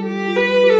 Música